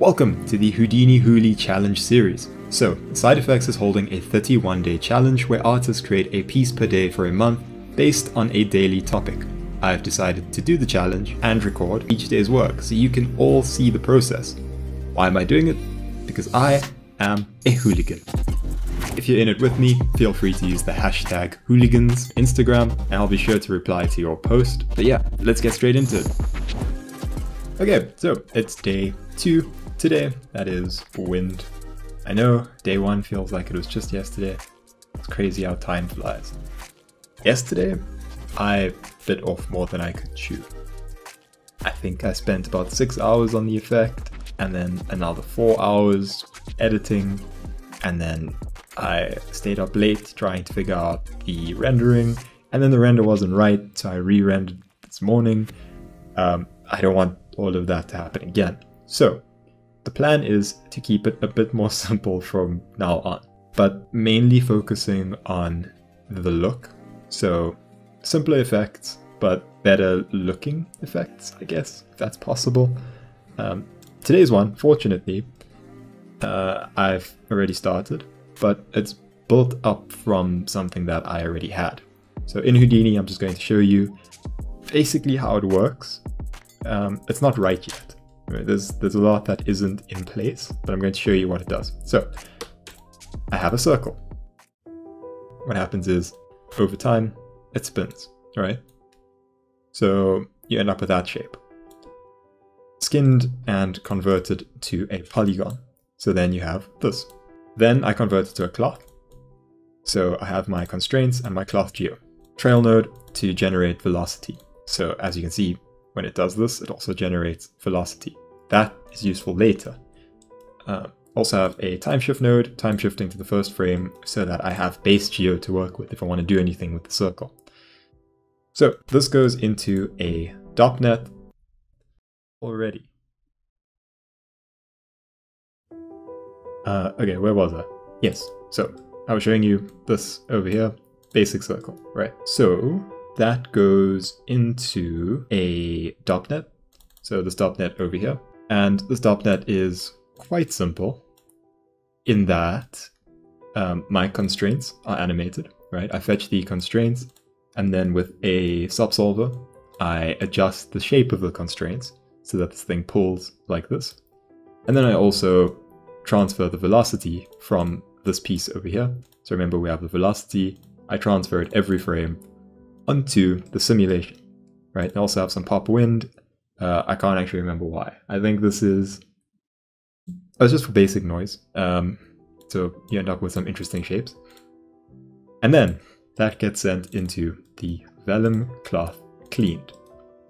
Welcome to the Houdini HOULY Challenge series. So, SideFX is holding a 31 day challenge where artists create a piece per day for a month based on a daily topic. I've decided to do the challenge and record each day's work so you can all see the process. Why am I doing it? Because I am a hooligan. If you're in it with me, feel free to use the hashtag HOULYGANS Instagram and I'll be sure to reply to your post. But yeah, let's get straight into it. Okay, so it's day two today, that is wind. I know day one feels like it was just yesterday. It's crazy how time flies. Yesterday, I bit off more than I could chew. I think I spent about six hours on the effect, and then another four hours editing, and then I stayed up late trying to figure out the rendering, and then the render wasn't right, so I re-rendered this morning. Um, I don't want all of that to happen again. So, the plan is to keep it a bit more simple from now on, but mainly focusing on the look. So, simpler effects, but better looking effects, I guess, if that's possible. Um, today's one, fortunately, uh, I've already started, but it's built up from something that I already had. So in Houdini, I'm just going to show you basically how it works. Um, it's not right yet. There's, there's a lot that isn't in place, but I'm going to show you what it does. So I have a circle. What happens is, over time, it spins, right? So you end up with that shape. Skinned and converted to a polygon. So then you have this. Then I convert it to a cloth. So I have my constraints and my cloth geo. Trail node to generate velocity. So as you can see, when it does this, it also generates velocity. That is useful later. Uh, also have a time shift node, time shifting to the first frame so that I have base geo to work with if I want to do anything with the circle. So this goes into a DOPNet already. Uh, okay, where was I? Yes, so I was showing you this over here, basic circle, right? So that goes into a DOPNet. So this DOPNet over here. And this DOPNet is quite simple in that um, my constraints are animated, right? I fetch the constraints and then with a subsolver, I adjust the shape of the constraints so that this thing pulls like this. And then I also transfer the velocity from this piece over here. So remember we have the velocity, I transfer it every frame onto the simulation, right? I also have some pop wind. Uh, I can't actually remember why. I think this is, oh, it's just for basic noise. Um, so you end up with some interesting shapes. And then that gets sent into the Vellum cloth cleaned.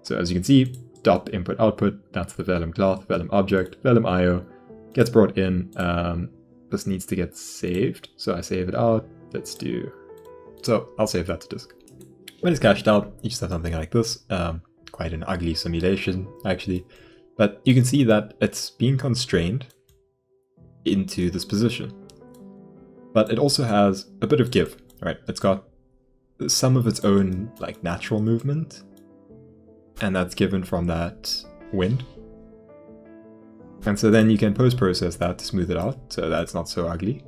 So as you can see, DOP input output, that's the Vellum cloth, Vellum object, Vellum IO, gets brought in. Um, this needs to get saved, so I save it out. Let's do, so I'll save that to disk. When it's cached out, you just have something like this. Um, quite an ugly simulation, actually. But you can see that it's being constrained into this position. But it also has a bit of give, right? It's got some of its own like natural movement, and that's given from that wind. And so then you can post-process that to smooth it out so that it's not so ugly.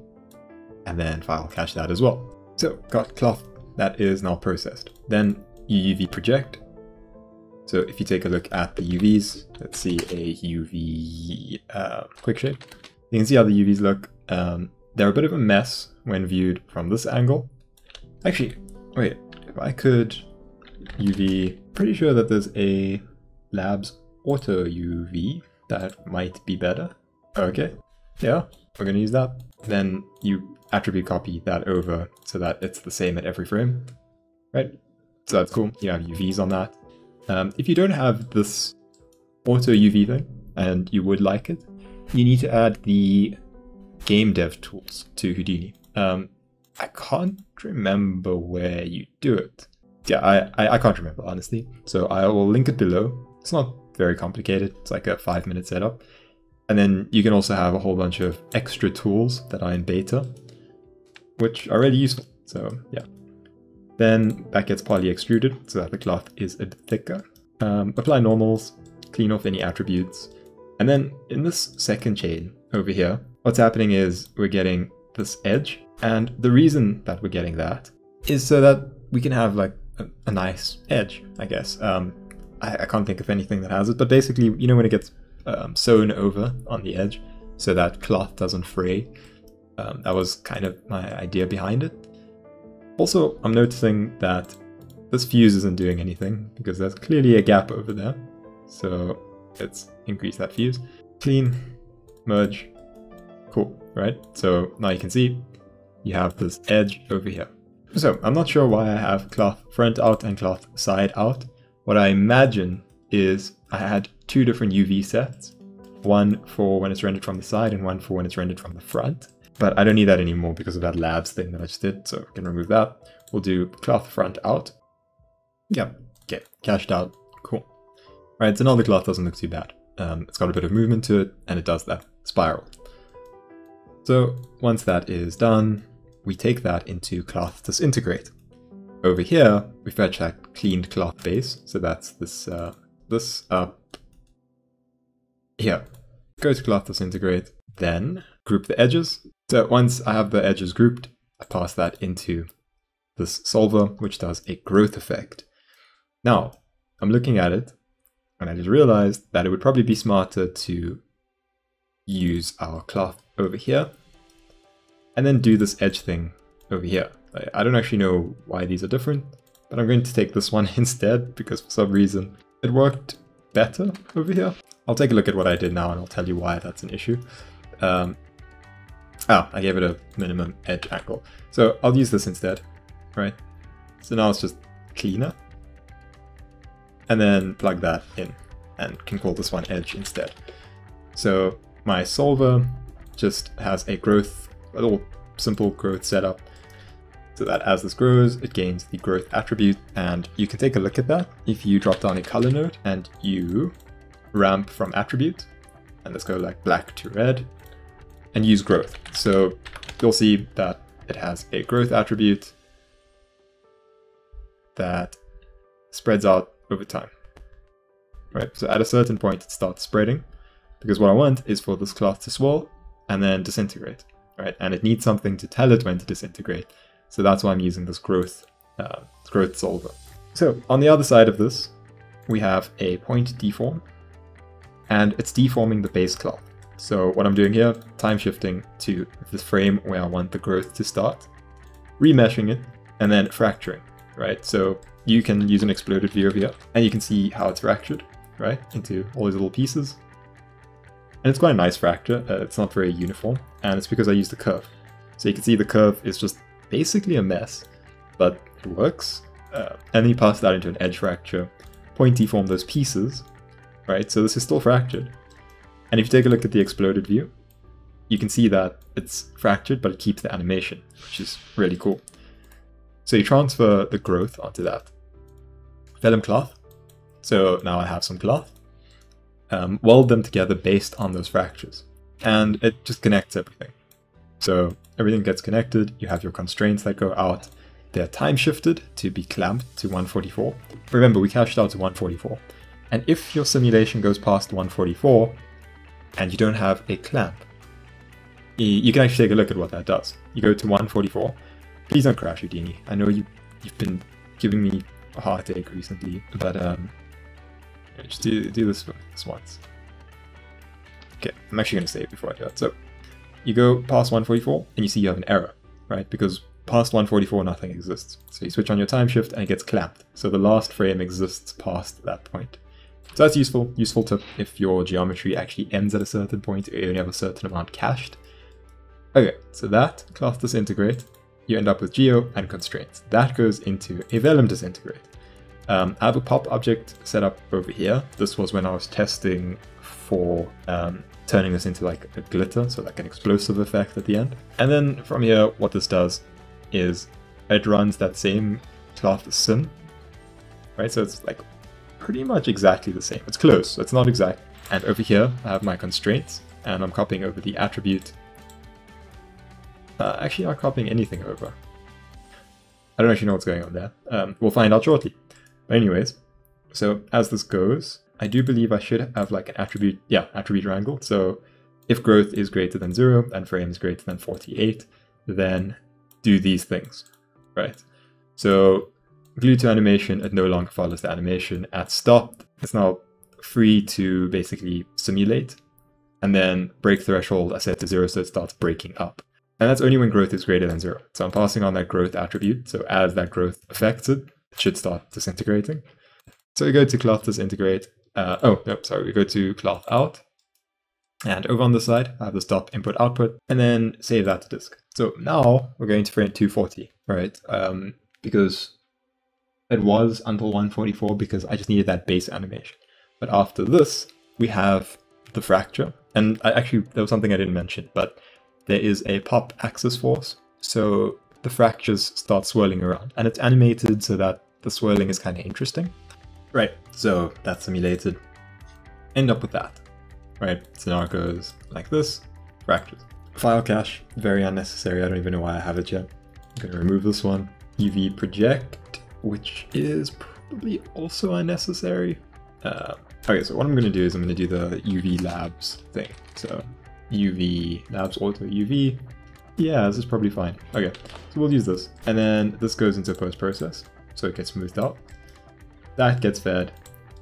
And then file cache that as well. So got cloth that is now processed. Then UV project. So if you take a look at the UVs, let's see a UV uh, quick shape. You can see how the UVs look. Um, they're a bit of a mess when viewed from this angle. Actually, wait, if I could UV, pretty sure that there's a labs auto UV that might be better. Okay, yeah, we're gonna use that. Then you attribute copy that over so that it's the same at every frame, right? So that's cool. You have UVs on that. Um, if you don't have this auto UV thing, and you would like it, you need to add the game dev tools to Houdini. Um, I can't remember where you do it. Yeah, I, I, I can't remember, honestly. So I will link it below. It's not very complicated. It's like a five minute setup. And then you can also have a whole bunch of extra tools that are in beta, which are really useful. So yeah. Then that gets poly extruded so that the cloth is a bit thicker. Um, apply normals, clean off any attributes, And then in this second chain over here, what's happening is we're getting this edge. And the reason that we're getting that is so that we can have like a, a nice edge, I guess. Um, I, I, can't think of anything that has it, but basically, you know, when it gets um, sewn over on the edge so that cloth doesn't fray, um, that was kind of my idea behind it. Also, I'm noticing that this fuse isn't doing anything because there's clearly a gap over there. So let's increase that fuse. Clean, merge, cool, right? So now you can see you have this edge over here. So I'm not sure why I have cloth front out and cloth side out. What I imagine is I had two different UV sets, one for when it's rendered from the side and one for when it's rendered from the front. But I don't need that anymore because of that labs thing that I just did, so I can remove that. We'll do cloth front out. Yep, okay, cached out, cool. Right, so now the cloth doesn't look too bad. Um, it's got a bit of movement to it, and it does that spiral. So once that is done, we take that into cloth disintegrate. Over here, we fetch that cleaned cloth base, so that's this uh, this up here. Go to cloth disintegrate, then group the edges. So once I have the edges grouped, I pass that into this solver, which does a growth effect. Now, I'm looking at it, and I just realized that it would probably be smarter to use our cloth over here and then do this edge thing over here. I, don't actually know why these are different, but I'm going to take this one instead because for some reason it worked better over here. I'll take a look at what I did now and I'll tell you why that's an issue. Um, oh, I gave it a minimum edge angle. So I'll use this instead, right? So now it's just cleaner. And then plug that in and can call this one edge instead. So my solver just has a growth a little simple growth setup so that as this grows, it gains the growth attribute. And you can take a look at that if you drop down a color node and you ramp from attribute, and let's go like black to red, and use growth. So you'll see that it has a growth attribute that spreads out over time. Right, so at a certain point it starts spreading, because what I want is for this cloth to swell and then disintegrate right? And it needs something to tell it when to disintegrate. So that's why I'm using this growth, uh, growth solver. So on the other side of this, we have a point deform, and it's deforming the base cloth. So what I'm doing here, time shifting to the frame where I want the growth to start, remeshing it, and then fracturing, right? So you can use an exploded view over here, and you can see how it's fractured, right, into all these little pieces. And it's quite a nice fracture, uh, it's not very uniform, and it's because I used the curve. So you can see the curve is just basically a mess, but it works. Uh, and then you pass that into an edge fracture, point deform those pieces, right? So this is still fractured. And if you take a look at the exploded view, you can see that it's fractured, but it keeps the animation, which is really cool. So you transfer the growth onto that. Vellum cloth. So now I have some cloth um, weld them together based on those fractures. And it just connects everything. So everything gets connected, you have your constraints that go out, they're time shifted to be clamped to 144. Remember, we cached out to 144. And if your simulation goes past 144 and you don't have a clamp, you can actually take a look at what that does. You go to 144. Please don't crash, Houdini. I know you, you've been giving me a heartache recently, but um, just do, do this, this once. Okay, I'm actually going to save before I do that. So you go past 144 and you see you have an error, right? Because past 144 nothing exists. So you switch on your time shift and it gets clamped. So the last frame exists past that point. So that's useful, useful tip if your geometry actually ends at a certain point or you only have a certain amount cached. Okay, so that cloth disintegrate, you end up with geo and constraints. That goes into a vellum disintegrate. Um, I have a pop object set up over here. This was when I was testing for um, turning this into like a glitter, so like an explosive effect at the end. And then from here, what this does is it runs that same cloth sim, right? So it's like pretty much exactly the same. It's close, it's not exact. And over here, I have my constraints, and I'm copying over the attribute. Uh, actually, not copying anything over. I don't actually know what's going on there. Um, we'll find out shortly. But anyways, so as this goes, I do believe I should have like an attribute, yeah, attribute wrangle. So if growth is greater than zero and frame is greater than 48, then do these things, right? So glue to animation, it no longer follows the animation. At stop, it's now free to basically simulate. And then break threshold, I set to zero, so it starts breaking up. And that's only when growth is greater than zero. So I'm passing on that growth attribute. So as that growth affects it, it should start disintegrating. So we go to cloth disintegrate. Uh, oh, no, sorry, we go to cloth out. And over on the side, I have the DOP input output, and then save that to disk. So now we're going to frame 240, right? Um, because it was until 144 because I just needed that base animation. But after this, we have the fracture. And I, actually, there was something I didn't mention, but there is a pop axis force. So the fractures start swirling around and it's animated so that the swirling is kind of interesting. Right, so that's simulated. End up with that. Right, so now it goes like this, fractures. File cache, very unnecessary, I don't even know why I have it yet. I'm gonna remove this one. UV project, which is probably also unnecessary. Uh, okay, so what I'm gonna do is I'm gonna do the UV labs thing. So UV labs auto UV. Yeah, this is probably fine. Okay, so we'll use this. And then this goes into post process, so it gets smoothed out. That gets fed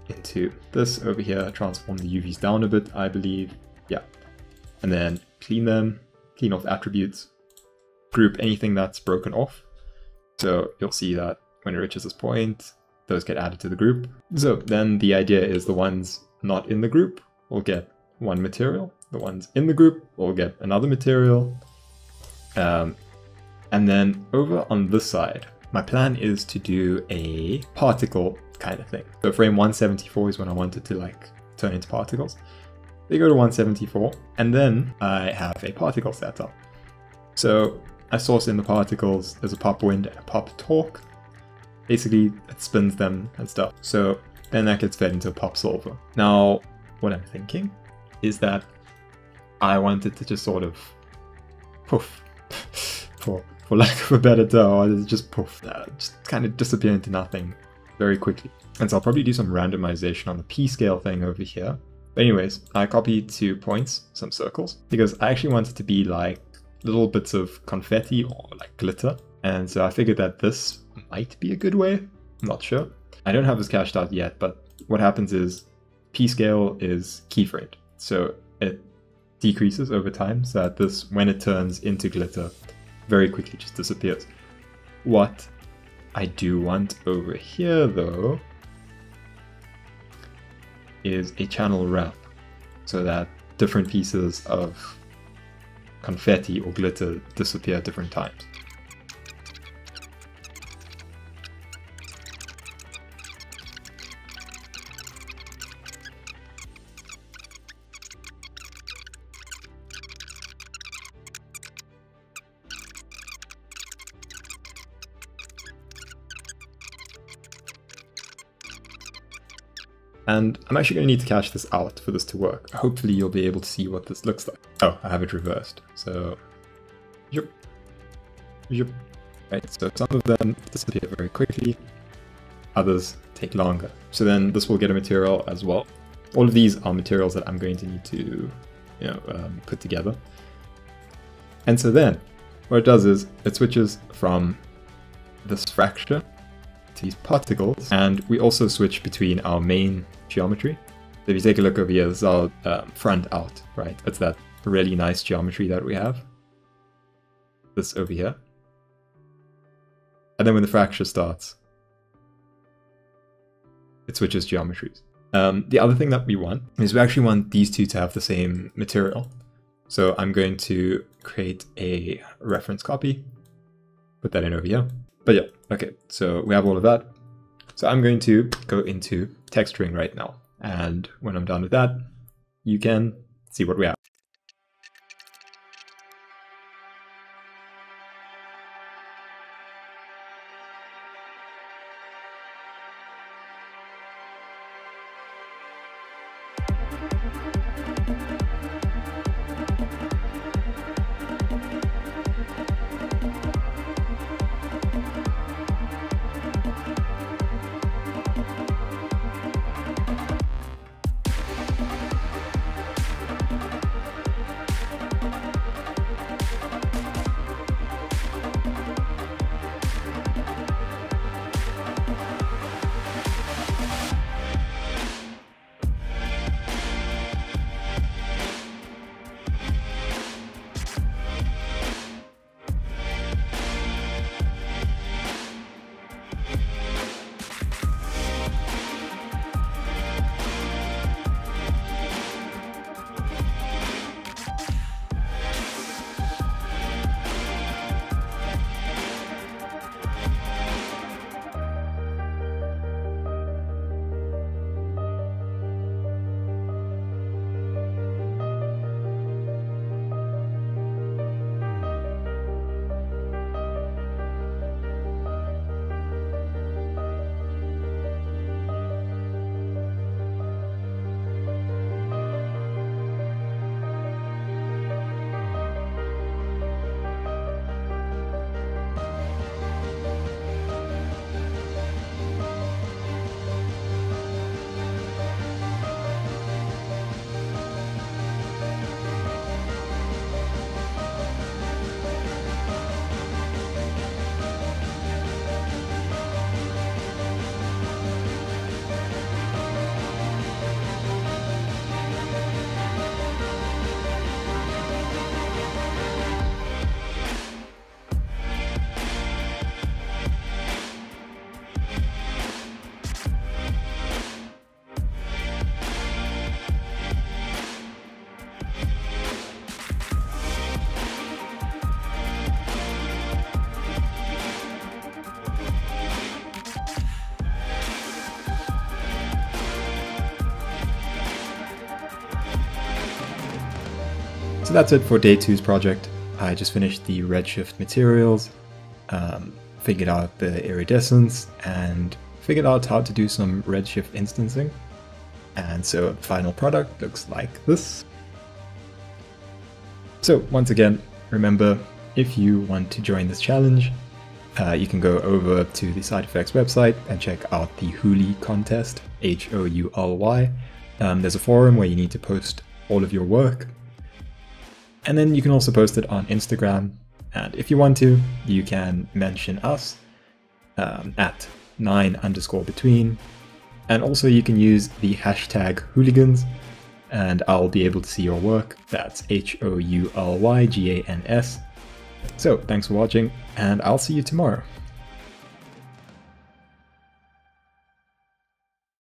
into this over here, transform the UVs down a bit, I believe. Yeah. And then clean them, clean off attributes, group anything that's broken off. So you'll see that when it reaches this point, those get added to the group. So then the idea is the ones not in the group will get one material, the ones in the group will get another material. Um, and then over on this side, my plan is to do a particle kind of thing. So frame 174 is when I wanted to like turn into particles. They go to 174, and then I have a particle setup. So I source in the particles, there's a pop wind and a pop torque. Basically, it spins them and stuff. So then that gets fed into a pop solver. Now, what I'm thinking is that I wanted to just sort of poof, for, for lack of a better term, just poof, uh, just kind of disappear into nothing very quickly. And so I'll probably do some randomization on the p-scale thing over here. But anyways, I copied two points, some circles, because I actually wanted to be like little bits of confetti or like glitter. And so I figured that this might be a good way. I'm not sure. I don't have this cached out yet, but what happens is p-scale is keyframed. So it decreases over time so that this, when it turns into glitter, very quickly just disappears. What I do want over here though is a channel wrap so that different pieces of confetti or glitter disappear at different times. And I'm actually going to need to cache this out for this to work. Hopefully you'll be able to see what this looks like. Oh, I have it reversed. So, yep, yep. Right, so some of them disappear very quickly, others take longer. So then this will get a material as well. All of these are materials that I'm going to need to, you know, um, put together. And so then, what it does is it switches from this fracture these particles. And we also switch between our main geometry. So if you take a look over here, this is our um, front out, right? It's that really nice geometry that we have. This over here. And then when the fracture starts, it switches geometries. Um, the other thing that we want is we actually want these two to have the same material. So I'm going to create a reference copy, put that in over here. But yeah, okay, so we have all of that. So I'm going to go into texturing right now. And when I'm done with that, you can see what we have. That's it for day two's project. I just finished the Redshift materials, um, figured out the iridescence, and figured out how to do some Redshift instancing. And so the final product looks like this. So once again, remember, if you want to join this challenge, uh, you can go over to the SideFX website and check out the Houly contest, H-O-U-L-Y. Um, there's a forum where you need to post all of your work. And then you can also post it on Instagram. And if you want to, you can mention us um, at 9 underscore between. And also you can use the hashtag HOULYGANS and I'll be able to see your work. That's H-O-U-L-Y-G-A-N-S. So thanks for watching and I'll see you tomorrow.